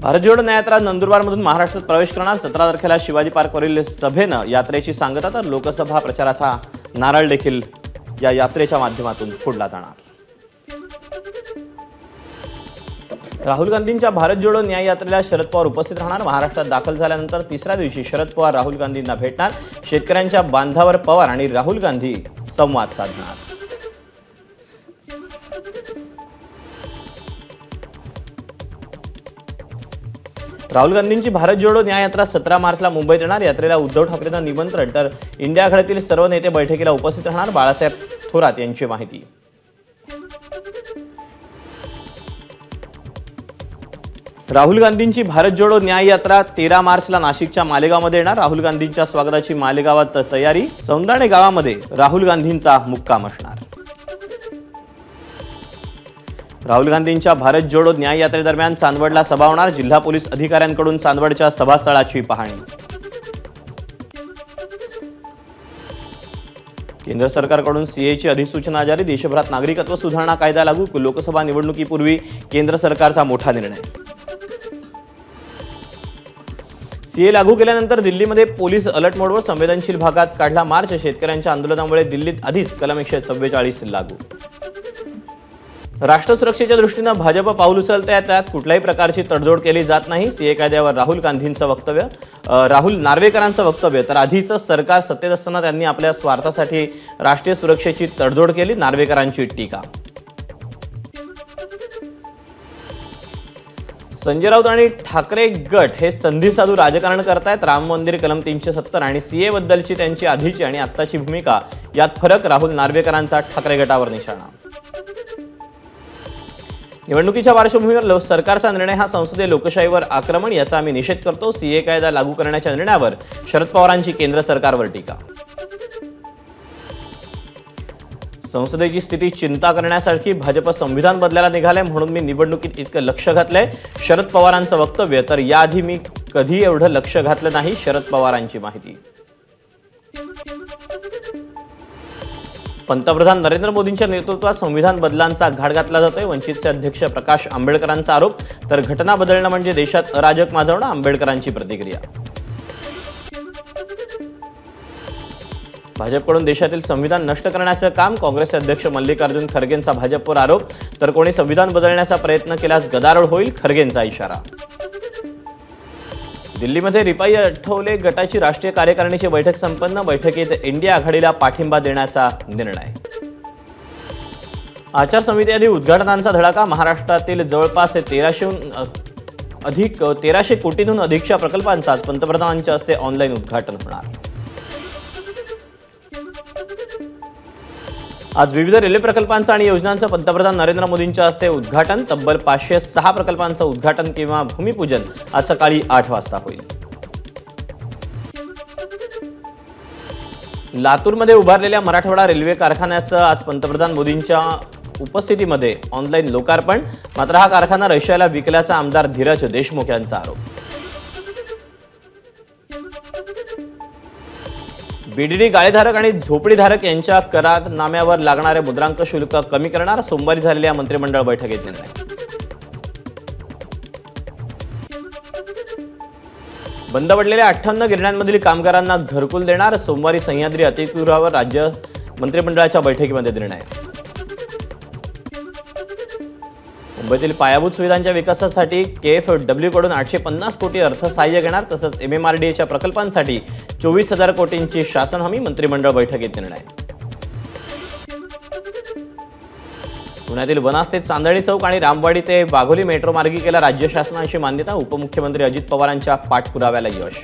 भारत जोडो न्यायात्रा नंदुरबारमधून महाराष्ट्रात प्रवेश करणार. सतरा तारखेला शिवाजी पार्कवरील सभेनं यात्रेची सांगता तर लोकसभा प्रचाराचा नारळ देखील या यात्रेच्या माध्यमातून फोडला जाणार. राहुल गांधींच्या भारत जोडो न्याय यात्रेला शरद पवार उपस्थित राहणार. महाराष्ट्रात दाखल झाल्यानंतर तिसऱ्या दिवशी शरद पवार राहुल गांधींना भेटणार. शेतकऱ्यांच्या बांधावर पवार आणि राहुल गांधी संवाद साधणार. राहुल गांधींची भारत जोडो न्याय यात्रा सतरा मार्चला मुंबईत येणार. यात्रेला उद्धव ठाकरेंना निमंत्रण. तर इंडिया आघाडीतील सर्व नेते बैठकीला उपस्थित राहणार. बाळासाहेब थोरात यांची माहिती. राहुल गांधींची भारत जोडो न्याय यात्रा तेरा मार्चला नाशिकच्या मालेगावमध्ये येणार. राहुल गांधींच्या स्वागताची मालेगावात तयारी. सौंदाणे गावामध्ये राहुल गांधींचा मुक्काम असणार. राहुल गांधींच्या भारत जोडो न्याय यात्रेदरम्यान चांदवडला सभा होणार. जिल्हा पोलीस अधिकाऱ्यांकडून चांदवडच्या सभास्थळाची पाहणी. केंद्र सरकारकडून सीएची अधिसूचना जारी. देशभरात नागरिकत्व सुधारणा कायदा लागू. लोकसभा निवडणुकीपूर्वी केंद्र सरकारचा मोठा निर्णय. सीए लागू केल्यानंतर दिल्लीमध्ये पोलीस अलर्ट मोडवर संवेदनशील भागात काढला मार्च. शेतकऱ्यांच्या आंदोलनामुळे दिल्लीत आधीच कलम एकशे चव्वेचाळीस लागू. राष्ट्र सुरक्षेच्या दृष्टीनं भाजप पाऊल उचलते आहे त्यात कुठल्याही प्रकारची तडजोड केली जात नाही. सीए कायद्यावर राहुल गांधींचं वक्तव्य राहुल नार्वेकरांचं वक्तव्य. तर आधीचं सरकार सत्तेत असताना त्यांनी आपल्या स्वार्थासाठी राष्ट्रीय सुरक्षेची तडजोड केली नार्वेकरांची टीका. संजय राऊत आणि ठाकरे गट हे संधी साधू राजकारण करतायत. राम मंदिर कलम तीनशे सत्तर आणि सीए बद्दलची त्यांची आधीची आणि आत्ताची भूमिका. यात फरक राहुल नार्वेकरांचा ठाकरे गटावर निशाणा. निवडणुकीच्या पार्श्वभूमीवर सरकारचा निर्णय हा संसदीय लोकशाहीवर आक्रमण याचा आम्ही निषेध करतो. सीए कायदा लागू करण्याच्या निर्णयावर शरद पवारांची केंद्र सरकारवर टीका. संसदेची स्थिती चिंता करण्यासारखी भाजप संविधान बदलायला निघालंय म्हणून मी निवडणुकीत इतकं लक्ष घातलंय. शरद पवारांचं वक्तव्य तर याआधी मी कधी एवढं लक्ष घातलं नाही शरद पवारांची माहिती. पंतप्रधान नरेंद्र मोदींच्या नेतृत्वात संविधान बदलांचा घाट घातला जातोय. वंचितचे अध्यक्ष प्रकाश आंबेडकरांचा आरोप. तर घटना बदलणं म्हणजे देशात अराजक माजवणं आंबेडकरांची प्रतिक्रिया. भाजपकडून देशातील संविधान नष्ट करण्याचं काम काँग्रेसचे अध्यक्ष मल्लिकार्जुन खरगेंचा भाजपवर आरोप. तर कोणी संविधान बदलण्याचा प्रयत्न केल्यास गदारोळ होईल खरगेंचा इशारा. दिल्लीमध्ये रिपाई आठवले गटाची राष्ट्रीय कार्यकारिणीची बैठक संपन्न. बैठकीत इंडिया आघाडीला पाठिंबा देण्याचा निर्णय. आचारसंहितेआधी उद्घाटनांचा धडाका महाराष्ट्रातील जवळपास तेराशेहून अधिक तेराशे कोटींहून अधिकच्या प्रकल्पांचा आज पंतप्रधानांच्या हस्ते ऑनलाईन उद्घाटन होणार. आज विविध रेल्वे प्रकल्पांचं आणि योजनांचं पंतप्रधान नरेंद्र मोदींच्या हस्ते उद्घाटन. तब्बल पाचशे सहा प्रकल्पांचं उद्घाटन किंवा भूमिपूजन आज सकाळी आठ वाजता होईल. लातूरमध्ये उभारलेल्या मराठवाडा रेल्वे कारखान्याचं आज पंतप्रधान मोदींच्या उपस्थितीमध्ये ऑनलाईन लोकार्पण. मात्र हा कारखाना रशियाला विकल्याचा आमदार धीरज देशमुख यांचा आरोप. बीडीडी गाळेधारक आणि झोपडीधारक यांच्या करारनाम्यावर लागणारे मुद्रांक शुल्क कमी करणार सोमवारी झालेल्या मंत्रिमंडळ बैठकीत निर्णय. बंद पडलेल्या अठ्ठ्याण्णव गिरण्यांमधील कामगारांना घरकुल देणार सोमवारी सह्याद्री अतिथीगृहावर राज्य मंत्रिमंडळाच्या बैठकीमध्ये निर्णय. मुंबईतील पायाभूत सुविधांच्या विकासासाठी के एफ डब्ल्यू कडून आठशे पन्नास कोटी अर्थसहाय्य घेणार तसंच एम एम आर डी एच्या प्रकल्पांसाठी चोवीस हजार कोटींची शासन हमी मंत्रिमंडळ बैठकीत निर्णय. पुण्यातील वनास ते चांदणी चौक आणि रामवाडी ते वाघोली मेट्रो मार्गिकेला राज्य शासनाची मान्यता उपमुख्यमंत्री अजित पवारांच्या पाठपुराव्याला यश.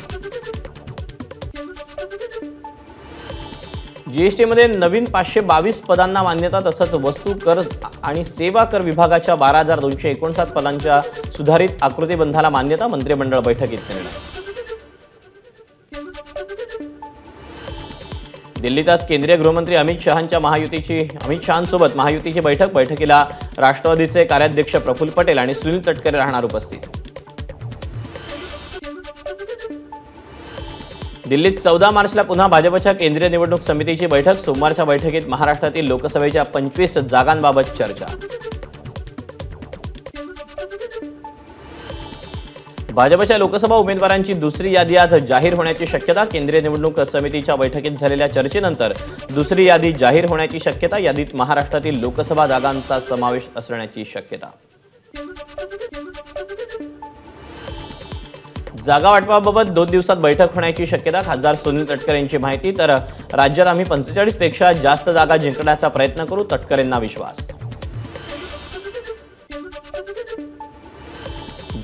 जीएसटीमध्ये नवीन पाचशे बावीस पदांना मान्यता तसंच वस्तू कर आणि सेवा कर विभागाच्या बारा हजार दोनशे एकोणसाठ पदांच्या सुधारित आकृतीबंधाला मान्यता मंत्रिमंडळ बैठकीत निर्णय दिल्लीत आज केंद्रीय गृहमंत्री अमित शहांच्या महायुतीची अमित शहांसोबत महायुतीची बैठक बैठकीला राष्ट्रवादीचे कार्याध्यक्ष प्रफुल्ल पटेल आणि सुनील तटकरे राहणार उपस्थित. दिल्लीत चौदा मार्चला पुन्हा भाजपच्या केंद्रीय निवडणूक समितीची बैठक. सोमवारच्या बैठकीत महाराष्ट्रातील लोकसभेच्या पंचवीस जागांबाबत चर्चा. भाजपच्या लोकसभा उमेदवारांची दुसरी यादी आज जाहीर होण्याची शक्यता केंद्रीय निवडणूक समितीच्या बैठकीत झालेल्या चर्चेनंतर दुसरी यादी जाहीर होण्याची शक्यता यादीत महाराष्ट्रातील लोकसभा जागांचा समावेश असण्याची शक्यता. जागा वाटपाबाबत दोन दिवसात बैठक होण्याची शक्यता खासदार सुनील तटकर यांची माहिती. तर राज्यात आम्ही पंचेचाळीसपेक्षा जास्त जागा जिंकण्याचा प्रयत्न करू तटकरेंना विश्वास.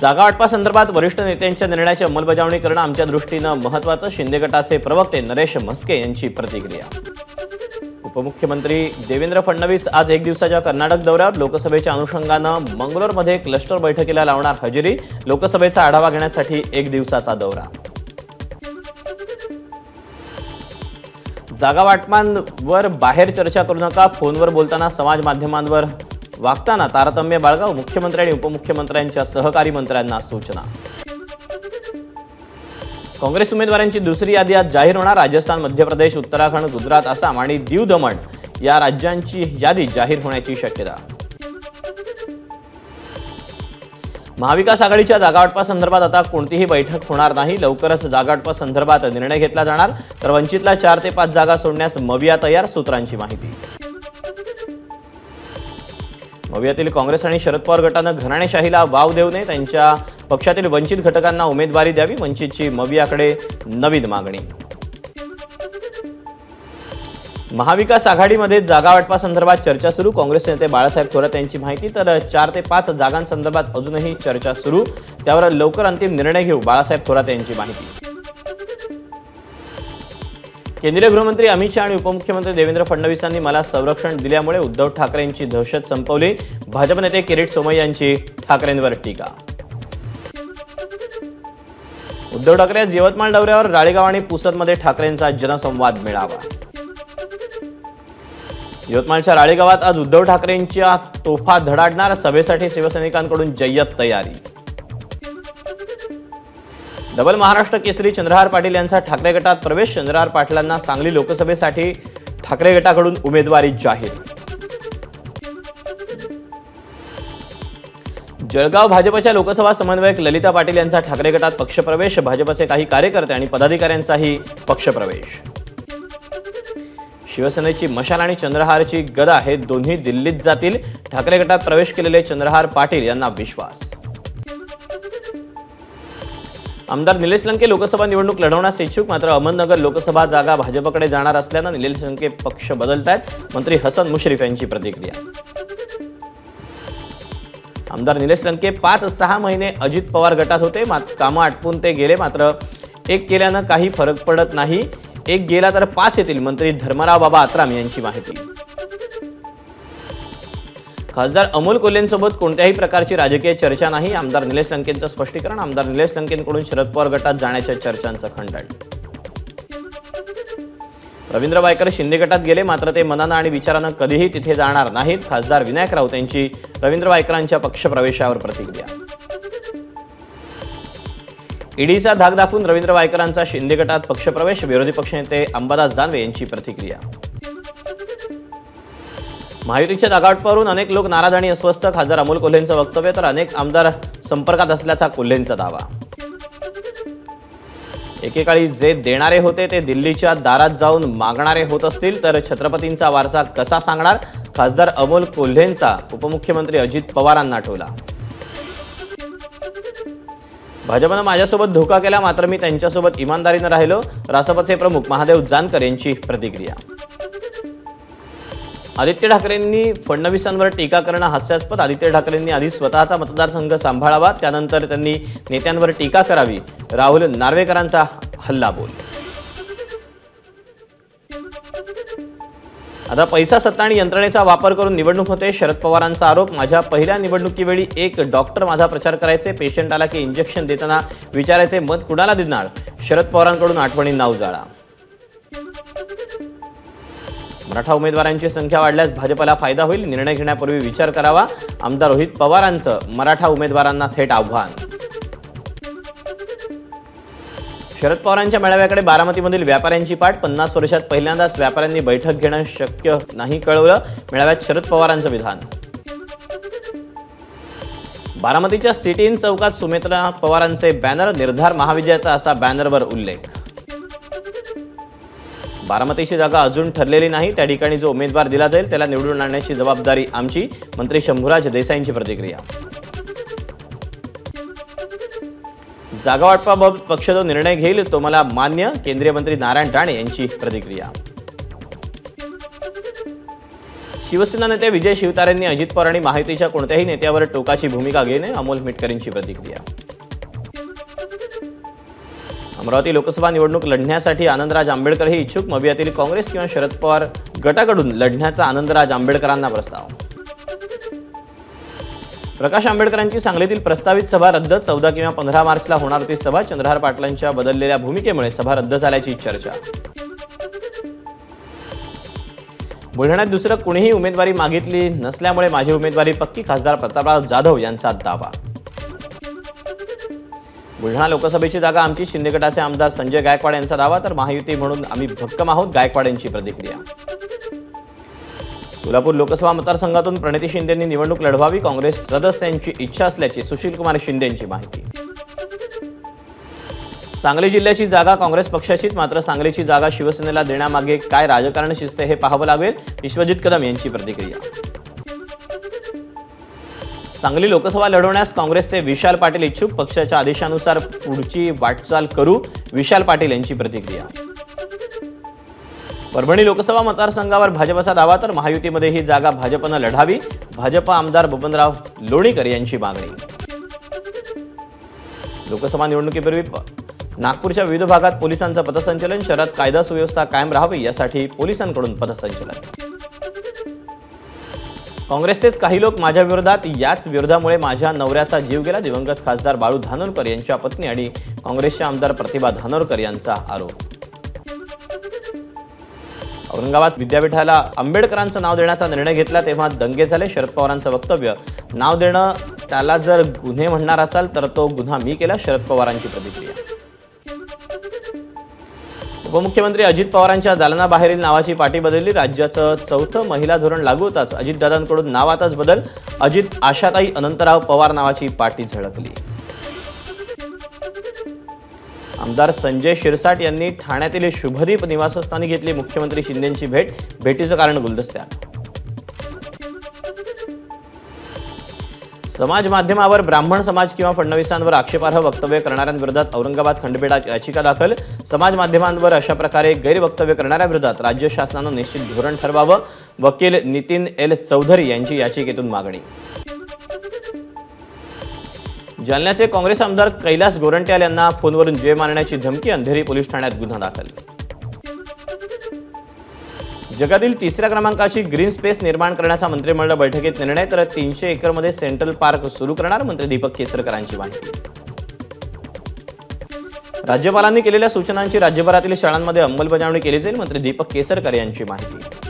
जागा वाटपासंदर्भात वरिष्ठ नेत्यांच्या निर्णयाची अंमलबजावणी करणं आमच्या दृष्टीनं महत्वाचं शिंदे गटाचे प्रवक्ते नरेश म्हस्के यांची प्रतिक्रिया. उपमुख्यमंत्री देवेंद्र फडणवीस आज एक दिवसाच्या कर्नाटक दौऱ्यावर लोकसभेच्या अनुषंगानं मंगलोरमध्ये क्लस्टर बैठकीला लावणार हजेरी लोकसभेचा आढावा घेण्यासाठी एक दिवसाचा दौरा. जागा वाटपांवर बाहेर चर्चा करू नका फोनवर बोलताना समाज माध्यमांवर वागताना तारतम्य बाळगाव मुख्यमंत्री आणि उपमुख्यमंत्र्यांच्या सहकारी मंत्र्यांना सूचना. काँग्रेस उमेदवारांची दुसरी यादी आज जाहीर होणार. राजस्थान मध्य प्रदेश उत्तराखंड गुजरात आसाम आणि दीव दमण या राज्यांची यादी जाहीर होण्याची शक्यता. महाविकास आघाडीच्या जागावाटपासंदर्भात आता कोणतीही बैठक होणार नाही. लवकरच जागावाटपासंदर्भात निर्णय घेतला जाणार. तर वंचितला चार ते पाच जागा सोडण्यास मविया तयार सूत्रांची माहिती. मवियातील काँग्रेस आणि शरद पवार गटानं घराणेशाहीला वाव देऊ नये. त्यांच्या पक्षातील वंचित घटकांना उमेदवारी द्यावी वंचितची मवियाकडे नवीन मागणी. महाविकास आघाडीमध्ये जागा वाटपासंदर्भात चर्चा सुरू. काँग्रेस नेते बाळासाहेब थोरात यांची माहिती. तर चार ते पाच जागांसंदर्भात अजूनही चर्चा सुरू. त्यावर लवकर अंतिम निर्णय घेऊ बाळासाहेब थोरात यांची माहिती. केंद्रीय गृहमंत्री अमित शहा आणि उपमुख्यमंत्री देवेंद्र फडणवीसांनी मला संरक्षण दिल्यामुळे उद्धव ठाकरेंची दहशत संपवली. भाजप नेते किरीट सोमय यांची ठाकरेंवर टीका. उद्धव ठाकरे आज यवतमाळ दौऱ्यावर राळेगाव आणि पुसदमध्ये ठाकरेंचा जनसंवाद मेळावा. यवतमाळच्या राळेगावात आज उद्धव ठाकरेंच्या तोफा धडाडणार सभेसाठी शिवसैनिकांकडून जय्यत तयारी. डबल महाराष्ट्र केसरी चंद्रहार पाटील यांचा ठाकरे गटात प्रवेश. चंद्रहार पाटलांना सांगली लोकसभेसाठी ठाकरे गटाकडून उमेदवारी जाहीर. जळगाव भाजपच्या लोकसभा समन्वयक ललिता पाटील यांचा ठाकरे गटात पक्षप्रवेश भाजपचे काही कार्यकर्ते आणि पदाधिकाऱ्यांचाही पक्षप्रवेश. शिवसेनेची मशाल आणि चंद्रहारची गदा हे दोन्ही दिल्लीत जातील. ठाकरे गटात प्रवेश केलेले चंद्रहार पाटील यांना विश्वास. आमदार निलेश लंके लोकसभा निवडणूक लढवण्यास इच्छुक मात्र अहमदनगर लोकसभा जागा भाजपकडे जाणार असल्यानं निलेश लंके पक्ष बदलत आहेत मंत्री हसन मुश्रीफ यांची प्रतिक्रिया. आमदार निलेश लंके पाच सहा महिने अजित पवार गटात होते. मात्र कामं आटपून ते गेले. मात्र एक केल्यानं काही फरक पडत नाही. एक गेला तर पाच येतील. मंत्री धर्मराव बाबा आत्राम यांची माहिती. खासदार अमोल कोल्हेंसोबत कोणत्याही प्रकारची राजकीय चर्चा नाही. आमदार निलेश लंकेंचं स्पष्टीकरण आमदार निलेश लंकेंकडून शरद पवार गटात जाण्याच्या चर्चांचं खंडन. रवींद्र वायकर शिंदे गटात गेले मात्र ते मनानं आणि विचारानं कधीही तिथे जाणार नाहीत खासदार विनायक राऊत यांची रवींद्र वायकरांच्या पक्षप्रवेशावर प्रतिक्रिया. ईडीचा धाक दाखवून रवींद्र वायकरांचा शिंदे गटात पक्षप्रवेश विरोधी पक्षनेते अंबादास दानवे यांची प्रतिक्रिया. महायुतीच्या जागावाटपावरून अनेक लोक नाराज आणि अस्वस्थ खासदार अमोल कोल्हेंचं वक्तव्य तर अनेक आमदार संपर्कात असल्याचा कोल्हेंचा दावा. एकेकाळी जे देणारे होते ते दिल्लीच्या दारात जाऊन मागणारे होत असतील तर छत्रपतींचा वारसा कसा सांगणार? खासदार अमोल कोल्हेंचा उपमुख्यमंत्री अजित पवारांना ठेवला भाजपनं माझ्यासोबत धोका केला मात्र मी त्यांच्यासोबत इमानदारीनं राहिलो. रासपचे प्रमुख महादेव जानकर यांची प्रतिक्रिया. आदित्य ठाकरेंनी फडणवीसांवर टीका करणं हास्यास्पद. आदित्य ठाकरेंनी आधी स्वतःचा मतदारसंघ सांभाळावा त्यानंतर त्यांनी नेत्यांवर टीका करावी. राहुल नार्वेकरांचा हल्ला बोल. आता पैसा सत्ता आणि यंत्रणेचा वापर करून निवडणूक होते. शरद पवारांचा आरोप माझ्या पहिल्या निवडणुकीवेळी एक डॉक्टर माझा प्रचार करायचे पेशंट आला की इंजेक्शन देताना विचारायचे मत कुणाला देणार? शरद पवारांकडून आठवणींना उजाळा मराठा उमेदवारांची संख्या वाढल्यास भाजपला फायदा होईल निर्णय घेण्यापूर्वी विचार करावा. आमदार रोहित पवारांचं मराठा उमेदवारांना थेट आव्हान. शरद पवारांच्या मेळाव्याकडे बारामतीमधील व्यापाऱ्यांची पाठ. पन्नास वर्षात पहिल्यांदाच व्यापाऱ्यांनी बैठक घेणं शक्य नाही कळवलं. मेळाव्यात शरद पवारांचं विधान. बारामतीच्या सिटी इन चौकात सुमित्रा पवारांचे बॅनर निर्धार महाविजयाचा असा बॅनरवर उल्लेख. बारामतीची जागा अजून ठरलेली नाही. त्या ठिकाणी जो उमेदवार दिला जाईल त्याला निवडून आणण्याची जबाबदारी आमची. मंत्री शंभूराज देसाईंची प्रतिक्रिया. जागा वाटपाबाबत पक्ष जो निर्णय घेईल तो मला मान्य केंद्रीय मंत्री नारायण राणे यांची प्रतिक्रिया. शिवसेना नेते विजय शिवतारेंनी अजित पवार आणि माहितीच्या कोणत्याही नेत्यावर टोकाची भूमिका घेणे अमोल मिटकरींची प्रतिक्रिया. अमरावती लोकसभा निवडणूक लढण्यासाठी आनंदराज आंबेडकर हे इच्छुक मवियातील काँग्रेस किंवा शरद पवार गटाकडून लढण्याचा आनंदराज आंबेडकरांना प्रस्ताव. प्रकाश आंबेडकरांची सांगलीतील प्रस्तावित सभा रद्द चौदा किंवा पंधरा मार्चला होणार ती सभा. चंद्रहार पाटलांच्या बदललेल्या भूमिकेमुळे सभा रद्द झाल्याची चर्चा. बुलढाण्यात दुसरं कुणीही उमेदवारी मागितली नसल्यामुळे माझी उमेदवारी पक्की खासदार प्रतापराव जाधव यांचा दावा. बुलढाणा लोकसभेची जागा आमची शिंदे गटाचे आमदार संजय गायकवाड यांचा दावा तर महायुती म्हणून आम्ही भक्कम आहोत गायकवाड यांची प्रतिक्रिया. सोलापूर लोकसभा मतदारसंघातून प्रणिती शिंदेंनी निवडणूक लढवावी काँग्रेस सदस्यांची इच्छा असल्याची सुशीलकुमार शिंदे यांची माहिती. सांगली जिल्ह्याची जागा काँग्रेस पक्षाचीच मात्र सांगलीची जागा शिवसेनेला देण्यामागे काय राजकारण शिजते हे पाहावं लागेल विश्वजित कदम यांची प्रतिक्रिया. सांगली लोकसभा लढवण्यास काँग्रेसचे विशाल पाटील इच्छुक पक्षाच्या आदेशानुसार पुढची वाटचाल करू विशाल पाटील यांची प्रतिक्रिया. परभणी लोकसभा मतदारसंघावर भाजपचा दावा तर महायुतीमध्ये ही जागा भाजपनं लढावी. भाजप आमदार बबनराव लोणीकर यांची मागणी. लोकसभा निवडणुकीपूर्वी नागपूरच्या विविध भागात पोलिसांचं पथसंचलन शहरात कायदा सुव्यवस्था कायम राहावी यासाठी पोलिसांकडून पथसंचलन. काँग्रेसचेच काही लोक माझ्या विरोधात याच विरोधामुळे माझ्या नवऱ्याचा जीव गेला दिवंगत खासदार बाळू धानोरकर यांच्या पत्नी आणि काँग्रेसच्या आमदार प्रतिभा धानोरकर यांचा आरोप. औरंगाबाद विद्यापीठाला आंबेडकरांचं नाव देण्याचा निर्णय घेतला तेव्हा दंगे झाले. शरद पवारांचं वक्तव्य. नाव देणं त्याला जर गुन्हे म्हणणार असाल तर तो गुन्हा मी केला शरद पवारांची प्रतिक्रिया. उपमुख्यमंत्री अजित पवारांच्या दालनाबाहेरील नावाची पाटी बदलली. राज्याचं चौथं महिला धोरण लागू होताच. अजितदादांकडून नावातच बदल. अजित आशाताई अनंतराव पवार नावाची पाटी झळकली. आमदार संजय शिरसाट यांनी ठाण्यातील शुभदीप निवासस्थानी घेतली मुख्यमंत्री शिंदेंची भेट. भेटीचं कारण गुलदस्त्यात. समाज माध्यमावर ब्राह्मण समाज किंवा फडणवीसांवर आक्षेपार्ह वक्तव्य करणाऱ्यांविरोधात औरंगाबाद खंडपीठात याचिका दाखल. समाज माध्यमांवर अशा प्रकारे गैरवक्तव्य करणाऱ्यांविरोधात राज्य शासनानं निश्चित धोरण ठरवावं. वकील नितीन एल चौधरी यांची याचिकेतून मागणी. जालन्याचे काँग्रेस आमदार कैलास गोरंट्याल यांना फोनवरून जीवे मारण्याची धमकी अंधेरी पोलीस ठाण्यात गुन्हा दाखल. जगातील तिसऱ्या क्रमांकाची ग्रीन स्पेस निर्माण करण्याचा मंत्रिमंडळ बैठकीत निर्णय तर तीनशे एकरमध्ये सेंट्रल पार्क सुरू करणार मंत्री दीपक केसरकरांची माहिती राज्यपालांनी केलेल्या सूचनांची राज्यभरातील शाळांमध्ये अंमलबजावणी केली जाईल मंत्री दीपक केसरकर यांची माहिती.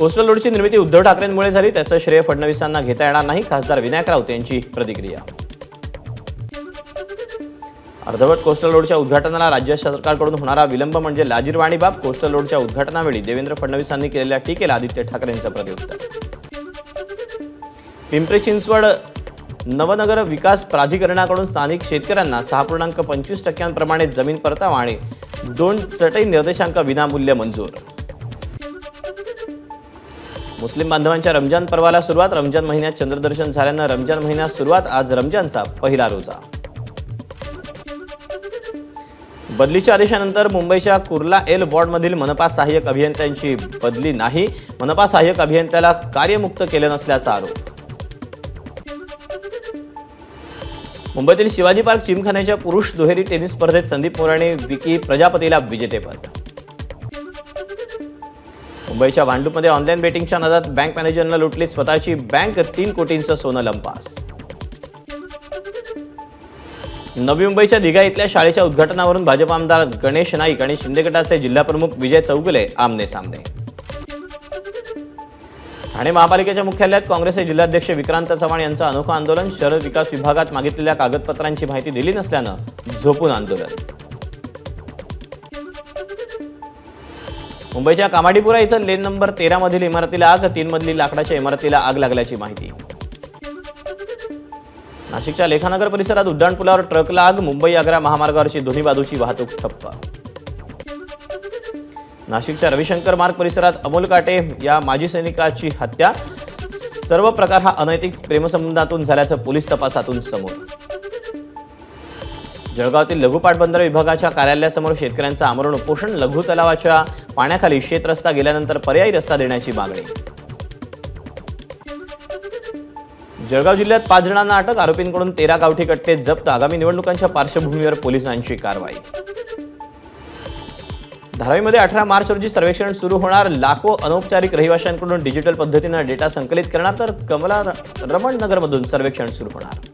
कोस्टल रोडची निर्मिती उद्धव ठाकरेंमुळे झाली. त्याचं श्रेय फडणवीसांना घेता येणार नाही. खासदार विनायक राऊत यांची प्रतिक्रिया. अर्धवट कोस्टल रोडच्या उद्घाटनाला राज्य सरकारकडून होणारा विलंब म्हणजे लाजीरवाणी बाब. कोस्टल रोडच्या उद्घाटनावेळी देवेंद्र फडणवीसांनी केलेल्या टीकेला आदित्य ठाकरेंचं प्रत्युत्तर पिंपरी चिंचवड नवनगर विकास प्राधिकरणाकडून स्थानिक शेतकऱ्यांना सहा पूर्णांक पंचवीस टक्क्यांप्रमाणे जमीन परतावा आणि दोन चटई निर्देशांक विनामूल्य मंजूर. मुस्लिम बांधवांच्या रमजान पर्वाला सुरुवात. रमजान महिन्यात चंद्रदर्शन झाल्यानं रमजान महिन्यात सुरुवात. आज रमजानचा पहिला रोजा. बदलीच्या आदेशानंतर मुंबईच्या कुर्ला एल वॉर्डमधील मनपा सहाय्यक अभियंत्यांची बदली नाही. मनपा सहाय्यक अभियंत्याला कार्यमुक्त केले नसल्याचा आरोप. मुंबईतील शिवाजी पार्क जिमखान्याच्या पुरुष दुहेरी टेनिस स्पर्धेत संदीप मोराणे विकी प्रजापतीला विजेतेपद. मुंबईच्या भांडूपमध्ये ऑनलाईन बेटिंगच्या नादात बँक मॅनेजरनं लुटली स्वतःची बँक तीन कोटींचं सोनं लंपास. नवी मुंबईच्या दिघा इथल्या शाळेच्या उद्घाटनावरून भाजप आमदार गणेश नाईक आणि शिंदे गटाचे जिल्हाप्रमुख विजय चौगुले आमने सामने. ठाणे महापालिकेच्या मुख्यालयात काँग्रेसचे जिल्हाध्यक्ष विक्रांत चव्हाण यांचं अनोखं आंदोलन शहर विकास विभागात मागितलेल्या कागदपत्रांची माहिती दिली नसल्यानं झोपून आंदोलन. मुंबईच्या कामाडीपुरा इथं लेन नंबर तेरा मधील इमारतीला आग तीन मधली लाकडाच्या इमारतीला आग लागल्याची माहिती. नाशिकच्या लेखानगर परिसरात उड्डाणपुलावर ट्रकला आग मुंबई आग्रा महामार्गावरची दोन्ही बाजूची वाहतूक ठप्प. नाशिकच्या रविशंकर मार्ग परिसरात अमोल काटे या माजी सैनिकाची हत्या. सर्व प्रकार हा अनैतिक प्रेमसंबंधातून झाल्याचं पोलीस तपासातून समोर. जळगावातील लघु पाटबंधारे विभागाच्या कार्यालयासमोर शेतकऱ्यांचं आमरण उपोषण लघु तलावाच्या पाण्याखाली शेत रस्ता गेल्यानंतर पर्यायी रस्ता देण्याची मागणी. जळगाव जिल्ह्यात पाच जणांना अटक आरोपींकडून तेरा गावठी कट्टे जप्त. आगामी निवडणुकांच्या पार्श्वभूमीवर पोलिसांची कारवाई. धारावीमध्ये अठरा मार्च रोजी सर्वेक्षण सुरू होणार. लाखो अनौपचारिक रहिवाशांकडून डिजिटल पद्धतीनं डेटा संकलित करणार. तर कमला रमण नगरमधून सर्वेक्षण सुरू होणार.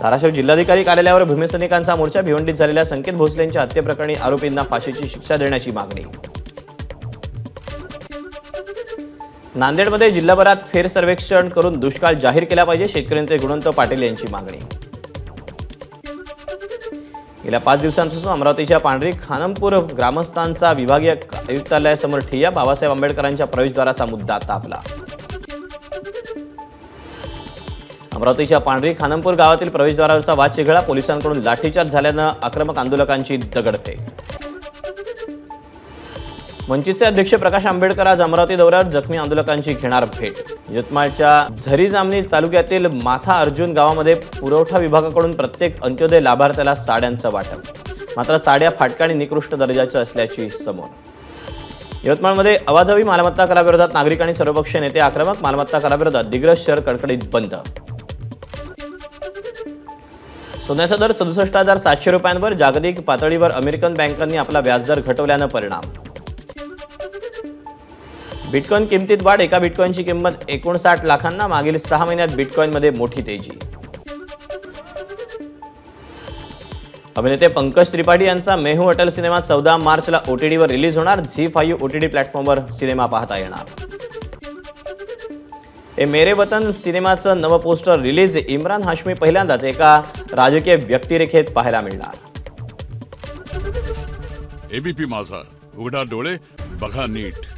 धाराशिव जिल्हाधिकारी कार्यालयावर भूमिसैनिकांचा मोर्चा भिवंडीत झालेल्या संकेत भोसलेंच्या हत्येप्रकरणी आरोपींना फाशीची शिक्षा देण्याची मागणी. नांदेडमध्ये जिल्हाभरात फेर सर्वेक्षण करून दुष्काळ जाहीर केला पाहिजे शेतकऱ्यांचे गुणवंत पाटील यांची मागणी. गेल्या पाच दिवसांपासून अमरावतीच्या पांढरी खानमपूर ग्रामस्थांचा विभागीय आयुक्तालयासमोर ठिय्या बाबासाहेब आंबेडकरांच्या प्रवेशद्वाराचा मुद्दा तापला. अमरावतीच्या पांढरी खानमपूर गावातील प्रवेशद्वारावरचा वाद चिघळा पोलिसांकडून लाठीचार्ज झाल्यानं आक्रमक आंदोलकांची दगडफेक. वंचितचे अध्यक्ष प्रकाश आंबेडकर आज अमरावती दौऱ्यावर जखमी आंदोलकांची घेणार भेट. यवतमाळच्या झरी जामणी तालुक्यातील माथा अर्जुन गावामध्ये पुरवठा विभागाकडून प्रत्येक अंत्योदय लाभार्थ्याला साड्यांचं वाटप. मात्र साड्या फाटका आणि निकृष्ट दर्जाच्या असल्याची समोर. यवतमाळमध्ये अवाजवी मालमत्ता कराविरोधात नागरिक आणि सर्वपक्षीय नेते आक्रमक मालमत्ता कराविरोधात दिग्रज शहर कडकडीत बंद. सोन्याचा दर सदुसष्ट हजार सातशे रुपयांवर जागतिक पातळीवर अमेरिकन बँकांनी आपला व्याजदर घटवल्यानं परिणाम. बिटकॉईन किमतीत वाढ एका बिटकॉईनची किंमत एकोणसाठ लाखांना मागील सहा महिन्यात बिटकॉईनमध्ये मोठी तेजी. अभिनेते पंकज त्रिपाठी यांचा मेहू अटल सिनेमा चौदा मार्चला ओटीडीवर रिलीज होणार झी फाईव्ह ओटीडी प्लॅटफॉर्मवर सिनेमा पाहता येणार. ए मेरे वतन सिनेमाचं नवं पोस्टर रिलीज इम्रान हाशमी पहिल्यांदाच एका राजकीय व्यक्तिरेखेत पाहायला मिळणार. एबीपी माझा. उघडा डोळे बघा नीट.